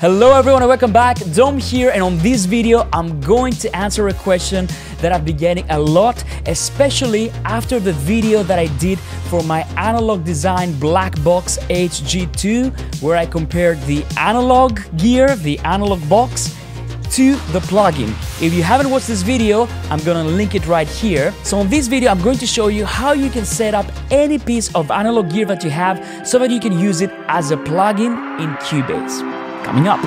Hello everyone and welcome back, Dom here and on this video I'm going to answer a question that I've been getting a lot, especially after the video that I did for my analog design black box HG2 where I compared the analog gear, the analog box to the plugin. If you haven't watched this video, I'm gonna link it right here. So in this video, I'm going to show you how you can set up any piece of analog gear that you have so that you can use it as a plugin in Cubase coming up.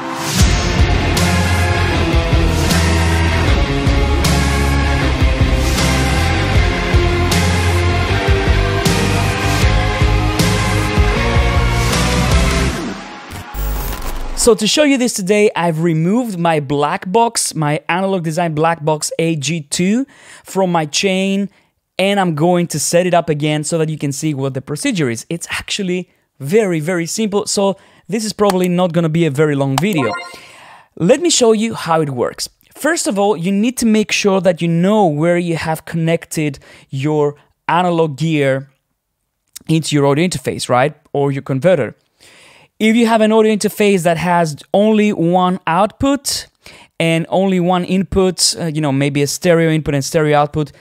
So to show you this today, I've removed my black box, my analog design black box HG2 from my chain and I'm going to set it up again so that you can see what the procedure is. It's actually very, very simple. So this is probably not going to be a very long video. Let me show you how it works. First of all, you need to make sure that you know where you have connected your analog gear into your audio interface, right? Or your converter. If you have an audio interface that has only one output and only one input, uh, you know, maybe a stereo input and stereo output,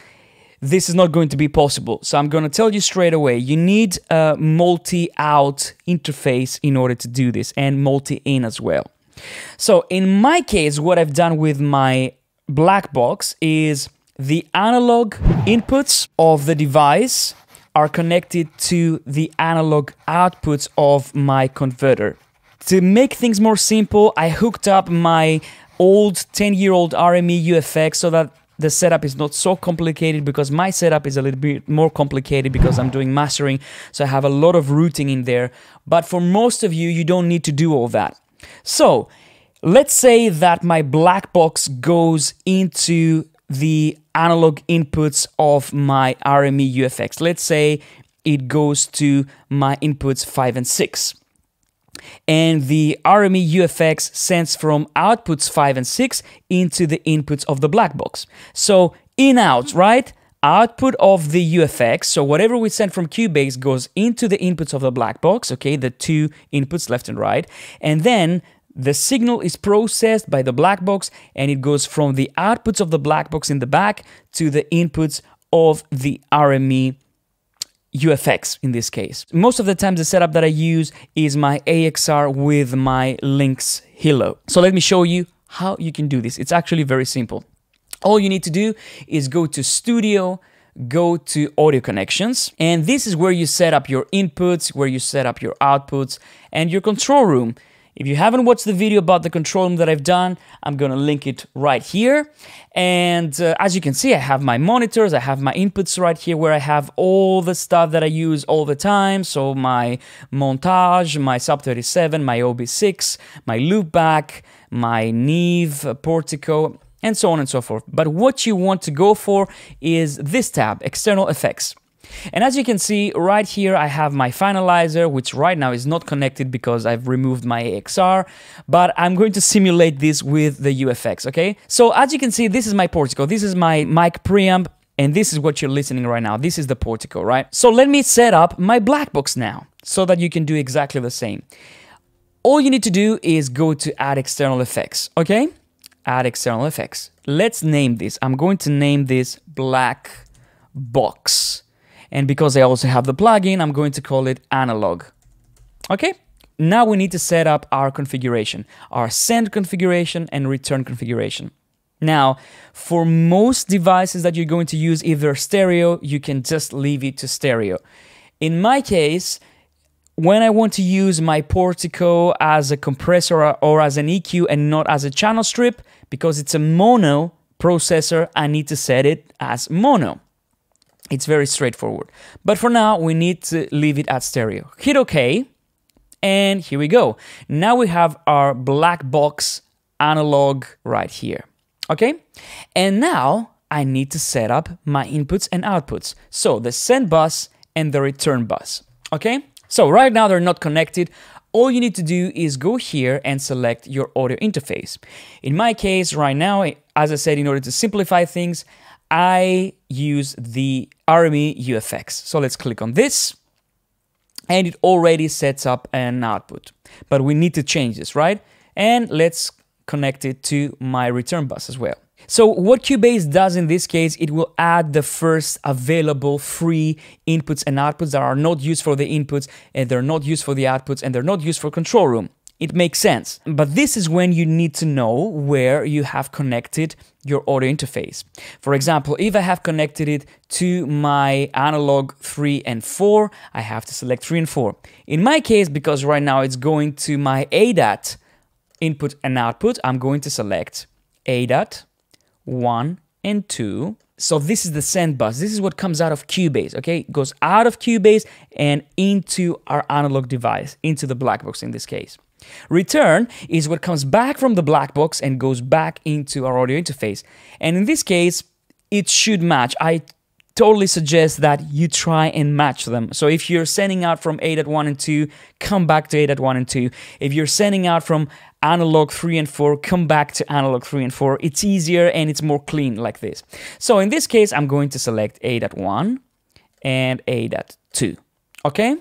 this is not going to be possible. So I'm going to tell you straight away, you need a multi-out interface in order to do this and multi-in as well. So in my case, what I've done with my black box is the analog inputs of the device are connected to the analog outputs of my converter. To make things more simple, I hooked up my old 10-year-old RME UFX so that the setup is not so complicated because my setup is a little bit more complicated because I'm doing mastering, so I have a lot of routing in there. But for most of you, you don't need to do all that. So let's say that my black box goes into the analog inputs of my RME UFX. Let's say it goes to my inputs 5 and 6 and the RME UFX sends from outputs 5 and 6 into the inputs of the black box. So in out, right? Output of the UFX, so whatever we send from Cubase goes into the inputs of the black box, okay, the two inputs left and right, and then the signal is processed by the black box and it goes from the outputs of the black box in the back to the inputs of the RME UFX in this case. Most of the times the setup that I use is my AXR with my Lynx Hilo. So let me show you how you can do this. It's actually very simple. All you need to do is go to Studio, go to Audio Connections, and this is where you set up your inputs, where you set up your outputs, and your control room. If you haven't watched the video about the control room that I've done, I'm gonna link it right here. And uh, as you can see, I have my monitors, I have my inputs right here where I have all the stuff that I use all the time. So my montage, my Sub 37, my OB6, my loopback, my Neve, uh, Portico, and so on and so forth. But what you want to go for is this tab, External Effects. And as you can see right here, I have my finalizer, which right now is not connected because I've removed my AXR, but I'm going to simulate this with the UFX, okay? So as you can see, this is my Portico. This is my mic preamp, and this is what you're listening right now. This is the Portico, right? So let me set up my black box now so that you can do exactly the same. All you need to do is go to add external effects, okay? Add external effects. Let's name this. I'm going to name this black box. And because I also have the plugin, I'm going to call it analog. Okay, now we need to set up our configuration, our send configuration and return configuration. Now, for most devices that you're going to use either stereo, you can just leave it to stereo. In my case, when I want to use my Portico as a compressor or as an EQ and not as a channel strip, because it's a mono processor, I need to set it as mono. It's very straightforward. But for now, we need to leave it at stereo. Hit OK, and here we go. Now we have our black box analog right here. Okay? And now I need to set up my inputs and outputs. So the send bus and the return bus. Okay? So right now they're not connected. All you need to do is go here and select your audio interface. In my case, right now, as I said, in order to simplify things, I use the RME UFX. So let's click on this and it already sets up an output. But we need to change this, right? And let's connect it to my return bus as well. So what Cubase does in this case, it will add the first available free inputs and outputs that are not used for the inputs and they're not used for the outputs and they're not used for control room. It makes sense. But this is when you need to know where you have connected your audio interface. For example, if I have connected it to my analog 3 and 4, I have to select 3 and 4. In my case, because right now it's going to my ADAT input and output, I'm going to select ADAT 1 and 2. So this is the send bus. This is what comes out of Cubase, okay? It goes out of Cubase and into our analog device, into the black box in this case. Return is what comes back from the black box and goes back into our audio interface. And in this case, it should match. I totally suggest that you try and match them. So if you're sending out from ADAT1 and 2, come back to ADAT1 and 2. If you're sending out from analog 3 and 4, come back to analog 3 and 4. It's easier and it's more clean like this. So in this case, I'm going to select ADAT1 and ADAT2. Okay?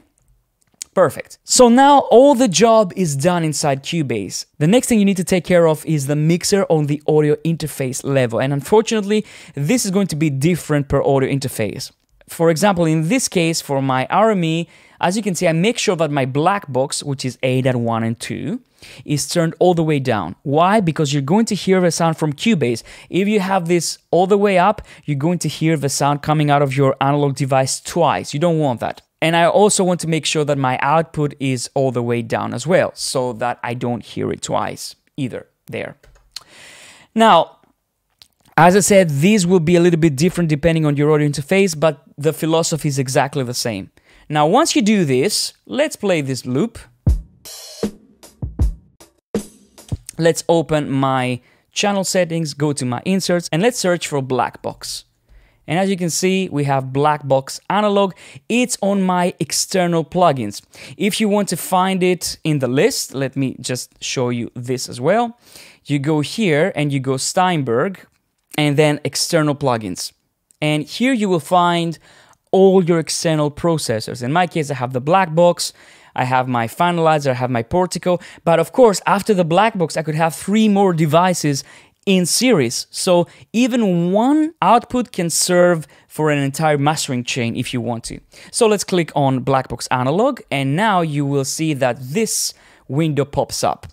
Perfect. So now all the job is done inside Cubase. The next thing you need to take care of is the mixer on the audio interface level. And unfortunately, this is going to be different per audio interface. For example, in this case, for my RME, as you can see, I make sure that my black box, which is ADAT1 and 2, is turned all the way down. Why? Because you're going to hear the sound from Cubase. If you have this all the way up, you're going to hear the sound coming out of your analog device twice. You don't want that. And I also want to make sure that my output is all the way down as well, so that I don't hear it twice either there. Now, as I said, these will be a little bit different depending on your audio interface, but the philosophy is exactly the same. Now, once you do this, let's play this loop. Let's open my channel settings, go to my inserts, and let's search for black box. And as you can see, we have Black Box Analog. It's on my external plugins. If you want to find it in the list, let me just show you this as well. You go here and you go Steinberg and then external plugins. And here you will find all your external processors. In my case, I have the black box, I have my finalizer, I have my Portico. But of course, after the black box, I could have three more devices in series. So even one output can serve for an entire mastering chain if you want to. So let's click on Blackbox Analog and now you will see that this window pops up.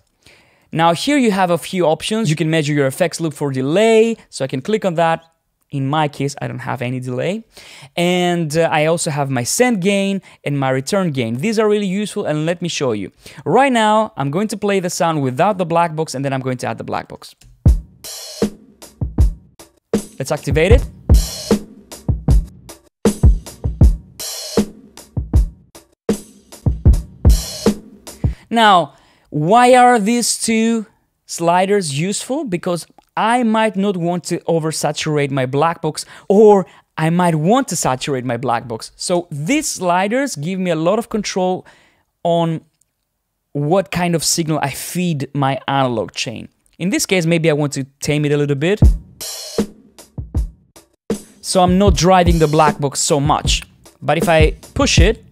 Now here you have a few options. You can measure your effects loop for delay. So I can click on that. In my case, I don't have any delay. And uh, I also have my send gain and my return gain. These are really useful and let me show you. Right now, I'm going to play the sound without the black box and then I'm going to add the black box. Let's activate it. Now, why are these two sliders useful? Because I might not want to oversaturate my black box or I might want to saturate my black box. So these sliders give me a lot of control on what kind of signal I feed my analog chain. In this case, maybe I want to tame it a little bit so I'm not driving the black box so much. But if I push it,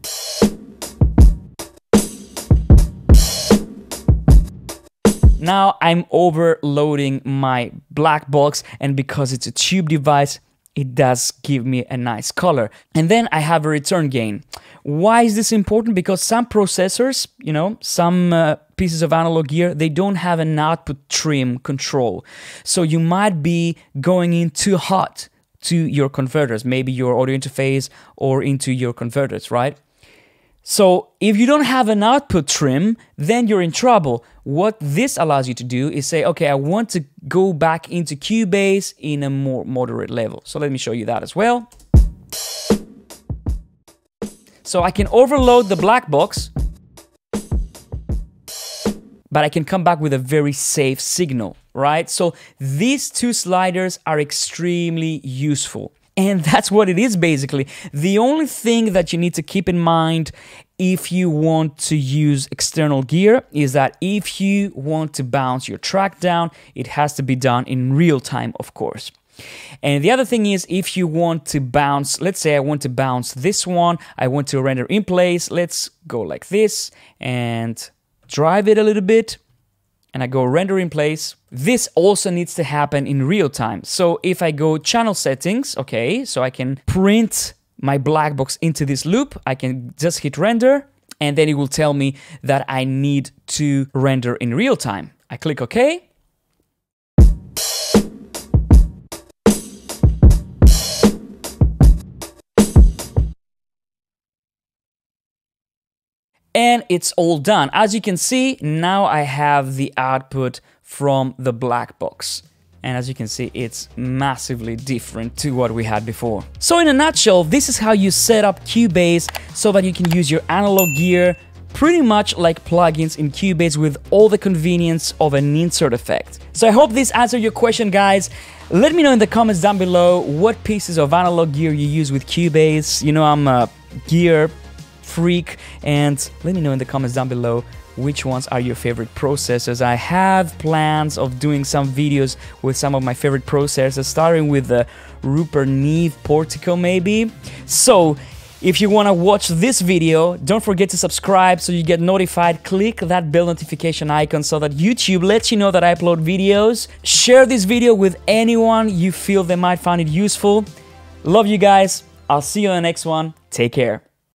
now I'm overloading my black box and because it's a tube device, it does give me a nice color. And then I have a return gain. Why is this important? Because some processors, you know, some uh, pieces of analog gear, they don't have an output trim control. So you might be going in too hot to your converters, maybe your audio interface or into your converters, right? So if you don't have an output trim, then you're in trouble. What this allows you to do is say, okay, I want to go back into Cubase in a more moderate level. So let me show you that as well. So I can overload the black box, but I can come back with a very safe signal right? So these two sliders are extremely useful. And that's what it is basically. The only thing that you need to keep in mind if you want to use external gear is that if you want to bounce your track down, it has to be done in real time, of course. And the other thing is if you want to bounce, let's say I want to bounce this one, I want to render in place, let's go like this and drive it a little bit and I go render in place, this also needs to happen in real time. So if I go channel settings, okay, so I can print my black box into this loop, I can just hit render, and then it will tell me that I need to render in real time. I click OK, and it's all done. As you can see, now I have the output from the black box. And as you can see, it's massively different to what we had before. So in a nutshell, this is how you set up Cubase so that you can use your analog gear pretty much like plugins in Cubase with all the convenience of an insert effect. So I hope this answered your question, guys. Let me know in the comments down below what pieces of analog gear you use with Cubase. You know, I'm a gear freak and let me know in the comments down below which ones are your favorite processors. I have plans of doing some videos with some of my favorite processors, starting with the Rupert Neve Portico maybe. So, if you want to watch this video, don't forget to subscribe so you get notified. Click that bell notification icon so that YouTube lets you know that I upload videos. Share this video with anyone you feel they might find it useful. Love you guys. I'll see you on the next one. Take care.